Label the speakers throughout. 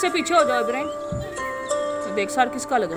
Speaker 1: इससे पीछे हो जाओ इब्राहिम देख सार किसका लगा?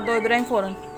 Speaker 1: Tá Dois Brian né, foram.